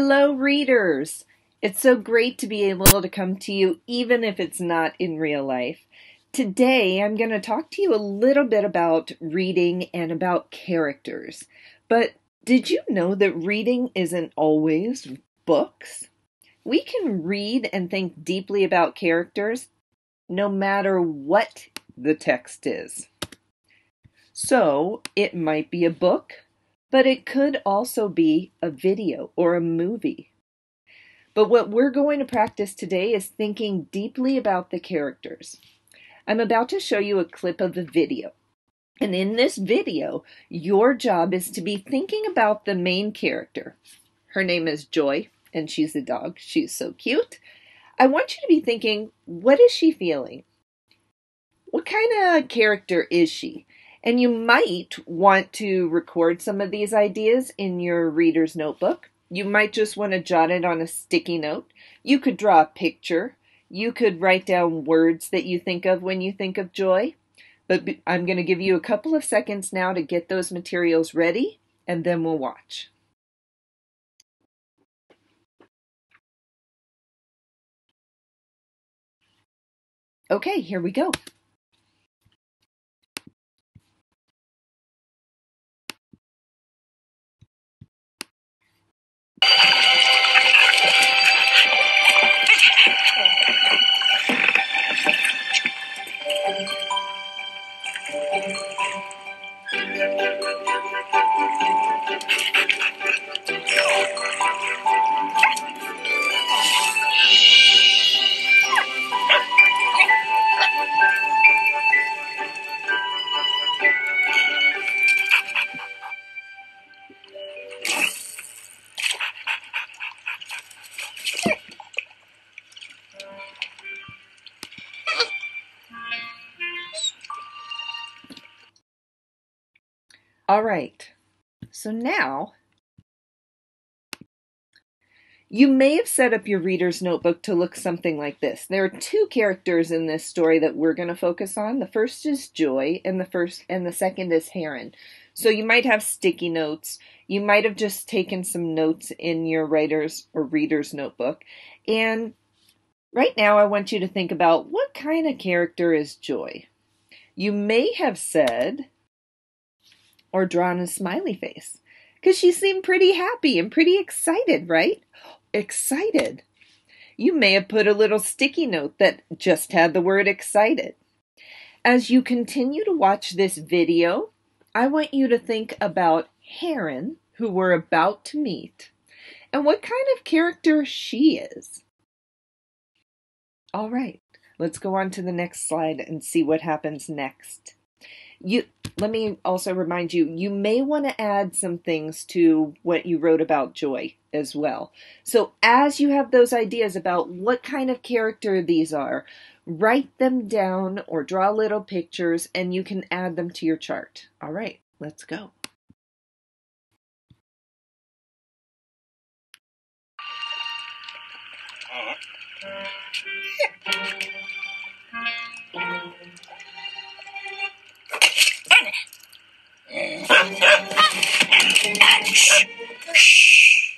Hello, readers! It's so great to be able to come to you, even if it's not in real life. Today, I'm going to talk to you a little bit about reading and about characters. But did you know that reading isn't always books? We can read and think deeply about characters no matter what the text is. So, it might be a book, but it could also be a video or a movie. But what we're going to practice today is thinking deeply about the characters. I'm about to show you a clip of the video. And in this video, your job is to be thinking about the main character. Her name is Joy, and she's a dog. She's so cute. I want you to be thinking, what is she feeling? What kind of character is she? And you might want to record some of these ideas in your reader's notebook. You might just want to jot it on a sticky note. You could draw a picture. You could write down words that you think of when you think of joy. But I'm going to give you a couple of seconds now to get those materials ready, and then we'll watch. Okay, here we go. All right. So now you may have set up your reader's notebook to look something like this. There are two characters in this story that we're going to focus on. The first is Joy and the first and the second is Heron. So you might have sticky notes. You might have just taken some notes in your writer's or reader's notebook. And right now I want you to think about what kind of character is Joy. You may have said or drawn a smiley face because she seemed pretty happy and pretty excited, right? Excited. You may have put a little sticky note that just had the word excited. As you continue to watch this video, I want you to think about Heron, who we're about to meet, and what kind of character she is. All right, let's go on to the next slide and see what happens next. You let me also remind you, you may want to add some things to what you wrote about joy as well. So as you have those ideas about what kind of character these are, write them down or draw little pictures and you can add them to your chart. All right, let's go. Shh.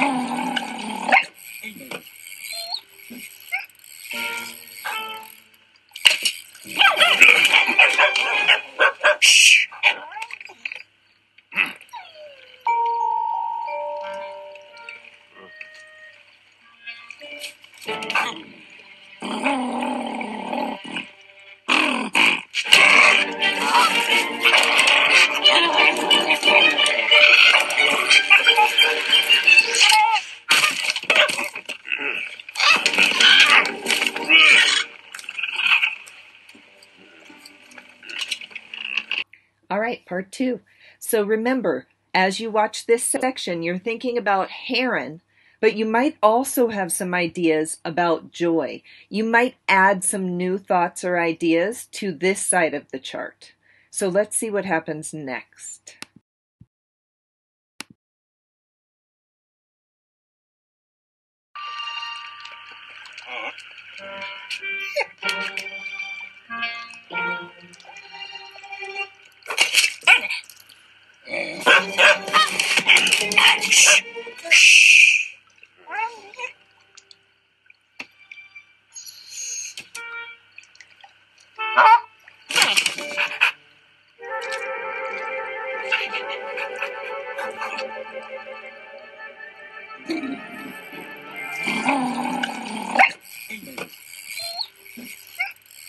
Oh. All right, part two. So remember, as you watch this section, you're thinking about Heron, but you might also have some ideas about joy. You might add some new thoughts or ideas to this side of the chart. So let's see what happens next.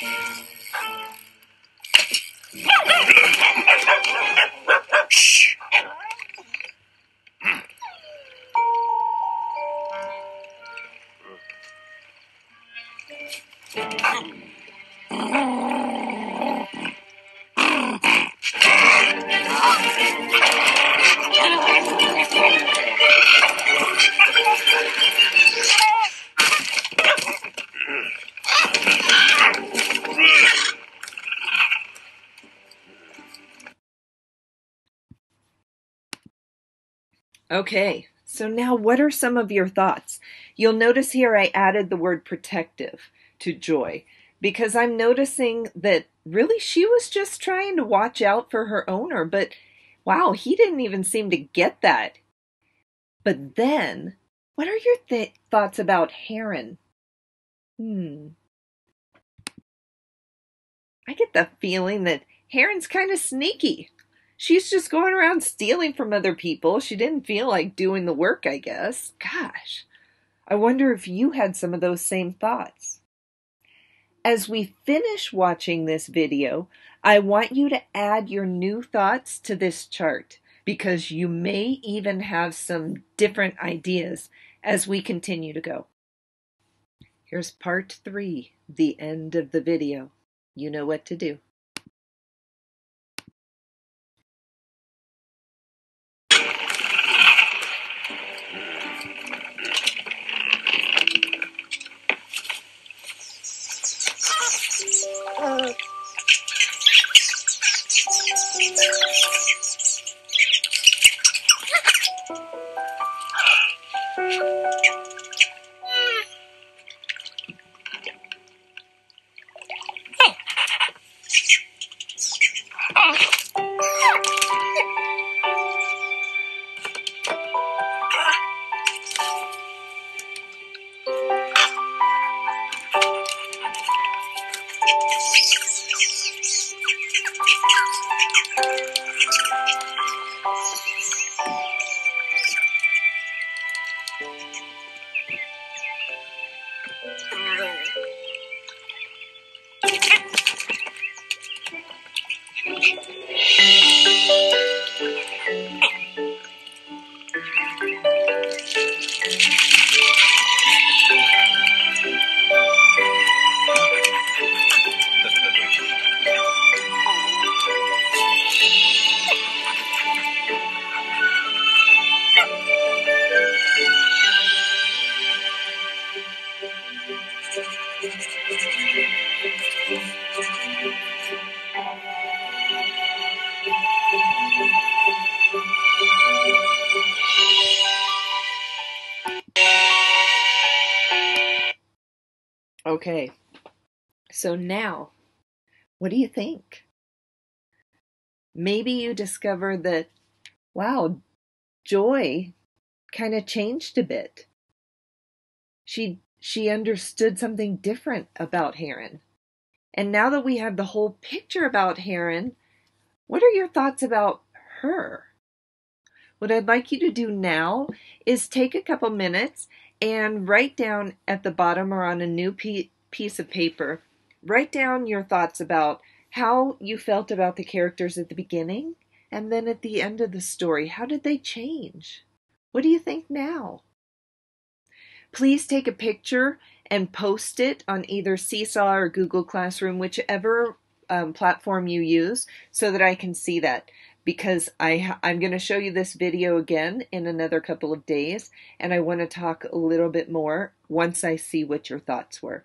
Shh. Okay, so now what are some of your thoughts? You'll notice here I added the word protective to Joy because I'm noticing that really she was just trying to watch out for her owner, but wow, he didn't even seem to get that. But then, what are your th- thoughts about Heron? Hmm. I get the feeling that Heron's kind of sneaky. She's just going around stealing from other people. She didn't feel like doing the work, I guess. Gosh, I wonder if you had some of those same thoughts. As we finish watching this video, I want you to add your new thoughts to this chart because you may even have some different ideas as we continue to go. Here's part three, the end of the video. You know what to do. Okay, so now, what do you think? Maybe you discover that, wow, Joy kind of changed a bit. She she understood something different about Heron. And now that we have the whole picture about Heron, what are your thoughts about her? What I'd like you to do now is take a couple minutes and write down at the bottom or on a new piece of paper, write down your thoughts about how you felt about the characters at the beginning and then at the end of the story. How did they change? What do you think now? Please take a picture and post it on either Seesaw or Google Classroom, whichever um, platform you use, so that I can see that because I I'm going to show you this video again in another couple of days and I want to talk a little bit more once I see what your thoughts were.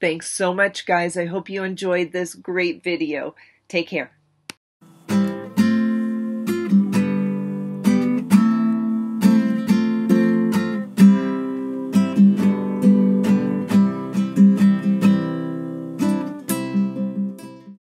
Thanks so much guys. I hope you enjoyed this great video. Take care.